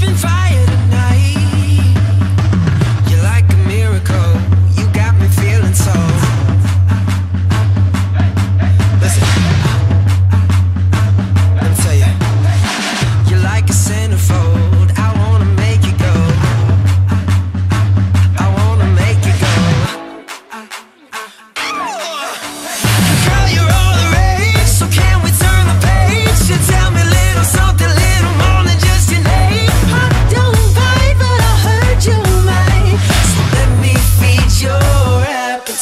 been fighting.